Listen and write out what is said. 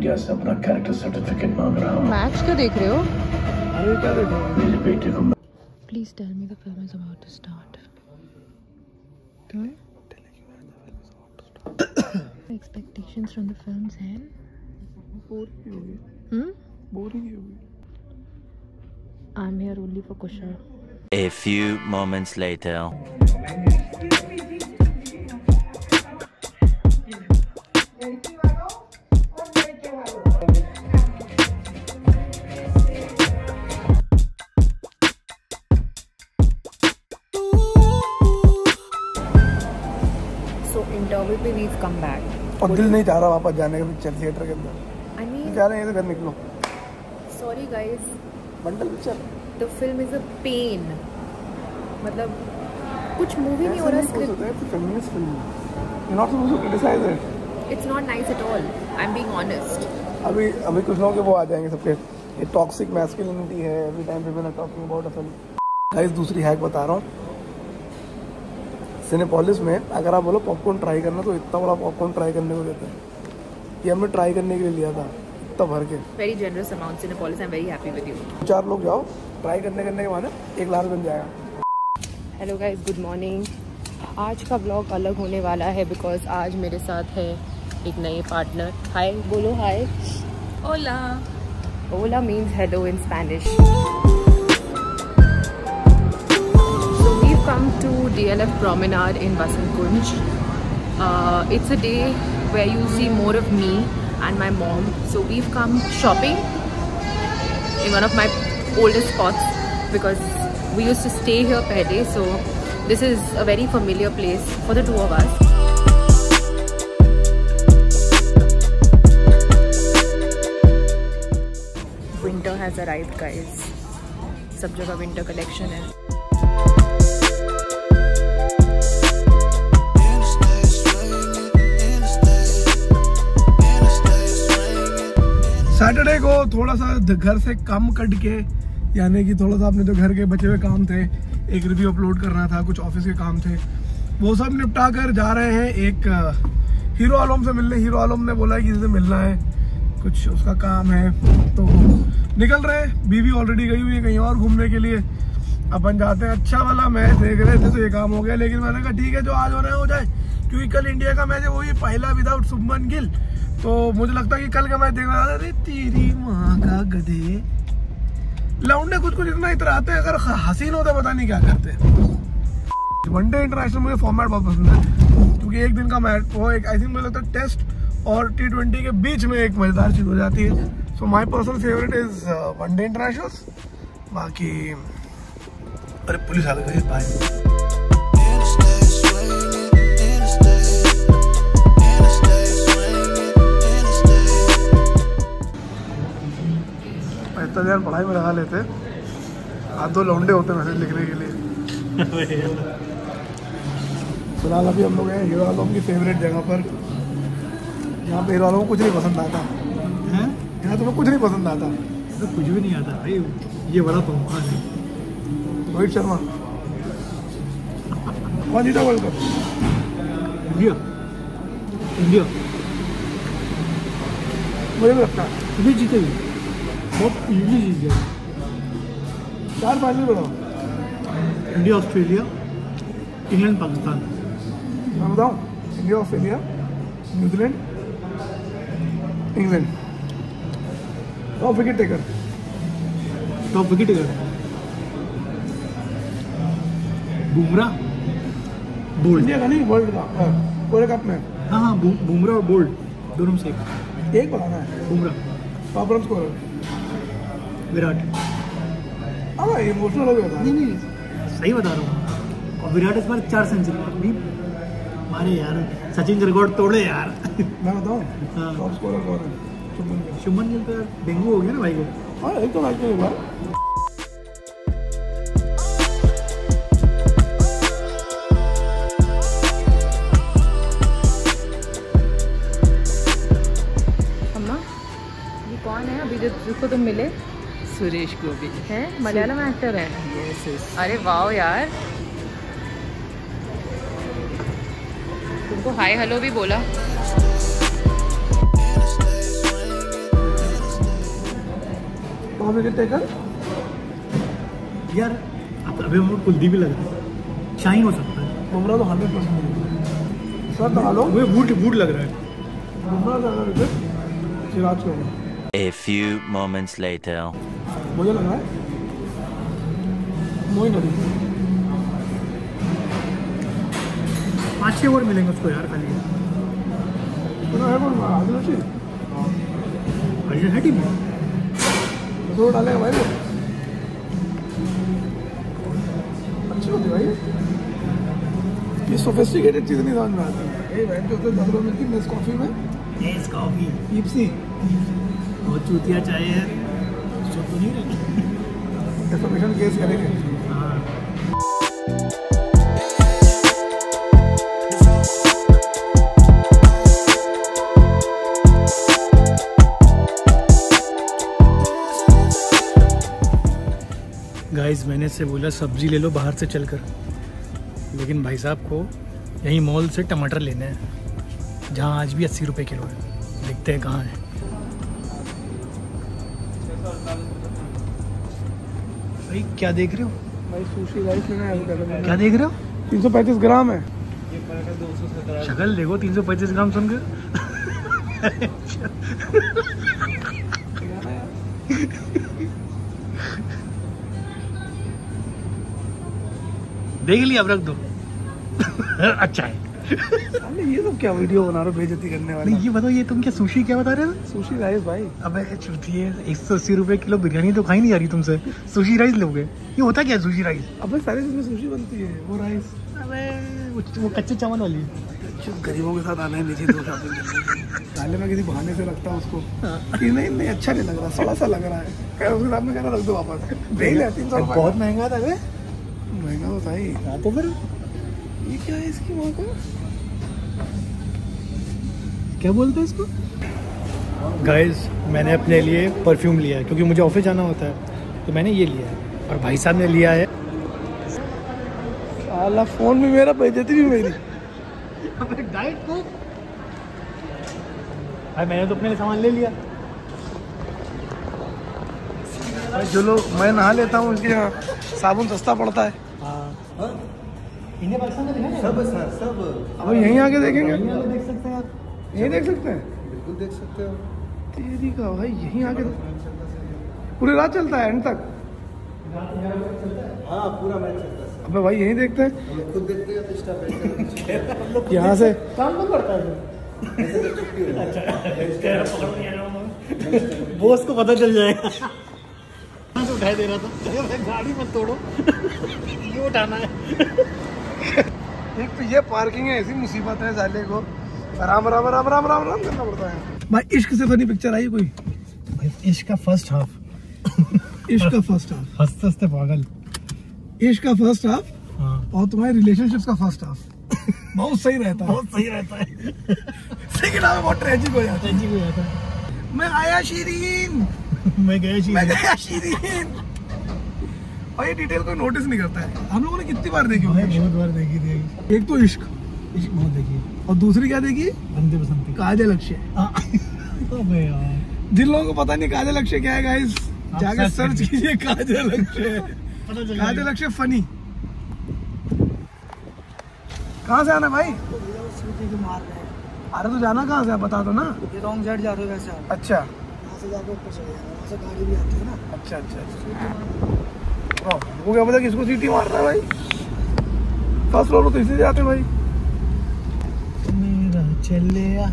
India से अपना character certificate मांग रहा हूँ। मैच क्यों देख रहे हो? अरे क्या देखो मेरे बेटे को please tell me the film is about to start expectations from the films हैं। बोरिंग होगी hmm? बोरिंग होगी I'm here only for Kushal. A few moments later. So interval पे we've come back. और दिल नहीं चाह रहा वापस जाने का पिक्चर थिएटर के अंदर। I mean, जा रहे हैं तो घर निकलो। Sorry guys, bundle picture the film is a pain. मतलब कुछ मूवी नहीं हो रहा script feminist film you not supposed to criticise it it's not nice at all I am being honest अभी अभी कुछ लोगों के वो आ जाएँगे सबके। ये टॉक्सिक मैस्कुलिनिटी है। Every time people are talking about a film guys दूसरी हैक बता रहा हूँ। सिनेपोलिस में अगर आप बोलो पॉपकॉर्न ट्राई करना तो इतना बड़ा पॉपकॉर्न ट्राई करने को देते हैं। ये हमने ट्राई करने के लिए लिया था इतना भर के। Very generous amounts in police I am very happy with you चार लोग जाओ ट्राई करने करने के बाद एक लाख बन जाएगा। हेलो गाइस गुड मॉर्निंग आज का ब्लॉग अलग होने वाला है बिकॉज़ आज मेरे साथ है एक नए पार्टनर हाय बोलो hi hola hola means hello in Spanish come to DLF Promenade in Vasant Kunj. Uh, it's a day where you see more of me and my mom. So we've come shopping in one of my oldest spots because we used to stay here pehle. So this is a very familiar place for the two of us. Winter has arrived guys सब जगह winter collection है Saturday को थोड़ा सा घर से कम cut के, यानी कि थोड़ा सा अपने जो घर के बचे हुए काम थे, एक रिव्यू अपलोड करना था, कुछ ऑफ़िस के काम थे, वो सब निपटा कर जा रहे हैं एक हीरो आलम से मिलने हीरो आलम ने बोला है कि से मिलना है, कुछ उसका काम है तो निकल रहे हैं, बीवी ऑलरेडी गई हुई है कहीं और घूमने के लिए। अपन जाते हैं अच्छा वाला मैच देख रहे थे तो ये काम हो गया, लेकिन मैंने कहा, ठीक है, जो आज होना है, हो जाए, क्योंकि कल इंडिया का मैच है वही पहला विदाउट शुभमन गिल। तो मुझे लगता है कि कल का मैच देखना था। अरे तेरी माँ का गधे। लौंडे कुछ कुछ इतना इतराते हैं, अगर हसीन होते पता नहीं क्या करते वनडे इंटरनेशनल मुझे फॉर्मेट बहुत पसंद है। क्योंकि एक दिन का मैच, वो एक आई थिंक मुझे लगता है टेस्ट और टी ट्वेंटी के बीच में एक मज़ेदार चीज़ हो जाती है। So my personal favourite is one day international बाकी अरे पुलिस आ गई, भाई। देर पढ़ाई में लगा लेते। आज दो लौंडे होते मैसेज लिखने के लिए। फ़िलहाल अभी हम लोग हैं हीरो आलम की फेवरेट जगह पर। यहाँ पे हीरो आलम को कुछ नहीं पसंद आता। हैं? यहाँ तुम्हें कुछ नहीं पसंद आता। तो कुछ भी नहीं आता भाई। ये बड़ा तोहफा है। रोहित शर्मा। कौन जीता वर्ल्ड कप इंडिया। इंडिया। मुझे भी लगता है। इंडिया जीतेगी बहुत इजली जीत गया चार फाइनल बताओ इंडिया ऑस्ट्रेलिया इंग्लैंड पाकिस्तान। मैं बताऊँ? India Australia New Zealand England. Top wicket taker top wicket taker Bumrah. Bold India का नहीं वर्ल्ड का। हाँ, पूरे कप में। हाँ हाँ बु- बुमराह और बोल्ड दोनों से एक। बताना है। Bumrah. Top run score Virat. अब इमोशनल हो गया नहीं नहीं सही बता रहा हूँ। और विराट इस बार चार सेंचुरी अभी मारे यार। सचिन का रिकॉर्ड तोड़े यार। मैं बताऊँ? हाँ। कौन है? शुभमन गिल। शुभमन गिल तो यार डेंगू हो गया ना भाई। को हाँ एक तो मैच में हुआ। अम्मा ये कौन है? अभी जो जिसको तुम मिले। सुरेश गोपी। हैं? मलयालम एक्टर है। अरे वाह यार। तुमको हाय हेलो भी बोला। यार अभी हमको कुलदीप भी लग रहा है। शाइन हो सकता है? बुमराह तो हंड्रेड परसेंट सर डालो मुझे वुड वुड लग रहा है। बुमराह ज़्यादा विकेट सिराज को। होगा A few moments later. मुझे लग रहा है। मोइन अली पाँच छः ओवर मिलेंगे उसको यार खाली। तो है अर्जुन है। टीम। में दो डालेगा भाई वो। अच्छी होती भाई। ये सोफिस्टिकेटेड चीज़ नहीं समझ में आती ये बैठ के उधर दस मिलती नेस कॉफ़ी में। कॉफ़ी। ईपसी चूतिया चाय है। डिफॉर्मेशन केस करेंगे गाइस मैंने से बोला, सब्ज़ी ले लो बाहर से चलकर। लेकिन भाई साहब को यहीं मॉल से टमाटर लेने हैं, जहाँ आज भी अस्सी रुपये किलो है। देखते हैं कहाँ है। भाई क्या देख रहे हो? भाई सुशी राइस लेना है क्या देख रहे हो? तीन सौ पैंतीस ग्राम है। शक्ल देखो 335 ग्राम सुन के। देख लिया अब रख दो। अच्छा है। ये क्या वीडियो बना रहे हो बेइज्जती करने वाला? नहीं ये बताओ ये तुम क्या सुशी क्या बता रहे सुशी राइस भाई। अबे चुतिए एक सौ अस्सी रुपये किलो बिरयानी तो खाई नहीं जा रही तुमसे। सुशी राइस लोगे। ये होता क्या है सुशी राइस अबे सारी सुशी बनती है वो राइस अबे वो, कच्चे चावल वाली। गरीबों के साथ आना है नीचे दो पहले मैं किसी बहाने से रखता हूँ उसको। कि नहीं नहीं अच्छा नहीं लग रहा सड़ा सा लग रहा है। कह उसके साथ में कहना रख दो वापस। ही बहुत महँगा था महँगा तो था ही। हाँ तो फिर ये क्या है इसकी माँ का? क्या बोलते हैं इसको? गाइस मैंने अपने लिए परफ्यूम लिया है क्योंकि मुझे ऑफ़िस जाना होता है तो मैंने ये लिया है। और भाई साहब ने लिया है। साला फ़ोन भी मेरा बेइज्जती भी मेरी। डाइट को? भाई मैंने तो अपने लिए सामान ले लिया। भाई जो लोग मैं नहा लेता हूँ इसके यहाँ साबुन सस्ता पड़ता है। हाँ। इंडिया पाकिस्तान का दिखा सब सर अब यहीं आके देखेंगे। देख सकते हैं आप। यहीं देख सकते हैं? बिल्कुल देख सकते हो। तेरी का भाई यहीं आके पूरी रात चलता है एंड तक। हाँ? पूरा मैच चलता है अबे भाई यहीं देखते हैं। खुद देखते हैं तो स्टाफ यहाँ से काम कौन करता है? अच्छा बॉस को पता चल जाएगा। कहाँ उठाई दे रहा था। गाड़ी मत तोड़ो। ये उठाना है। तो ये पार्किंग है ऐसी मुसीबत है साले को। आराम आराम आराम आराम आराम आराम करना पड़ता है। भाई इश्क से फनी पिक्चर आई कोई? इश्क का फ़र्स्ट हाफ़ इश्क का फ़र्स्ट हाफ़ हँसते हँसते पागल। इश्क का फ़र्स्ट हाफ़ हाँ। और तुम्हारे रिलेशनशिप्स का फ़र्स्ट हाफ़ बहुत सही रहता है। बहुत सही रहता है। सेकंड हाफ़ बहुत ट्रेजिक हो जाता जी को जाता है। है मैं आया शीरीन मैं गया जी मैं गया शीरीन और ये डिटेल कोई नोटिस नहीं करता है। हम लोगों ने कितनी बार देखी होगी? बहुत बार देखी थी। एक तो इश्क। इश्क बहुत देखी। और दूसरी क्या देखी? बंदे बसंती। काजल अक्षय। हाँ। अबे यार। जिन लोगों को पता नहीं काजल अक्षय क्या है गाइस जाके सर्च कीजिए। काजल अक्षय। काजल अक्षय फनी कहाँ से आना भाई? अरे तो जाना कहाँ से है बता दो ना। ये रॉन्ग साइड जा रहे हो वैसे अच्छा। यहाँ से जाकर ऊपर चले जाना वहाँ से गाड़ी भी आती है ना। अच्छा अच्छा अच्छा। वो क्या पता किसको सीटी मार रहा है भाई? फ़र्स्ट फ्लोर तो इसी जाते भाई। मेरा चलिया